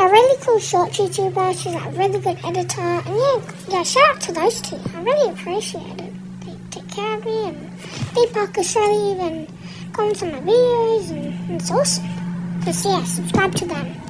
a really cool short YouTuber. She's a really good editor. And yeah, yeah, shout out to those two. I really appreciate it. They take care of me and they Deepak Australia and comments on my videos and, and it's awesome. Because, yeah, subscribe to them.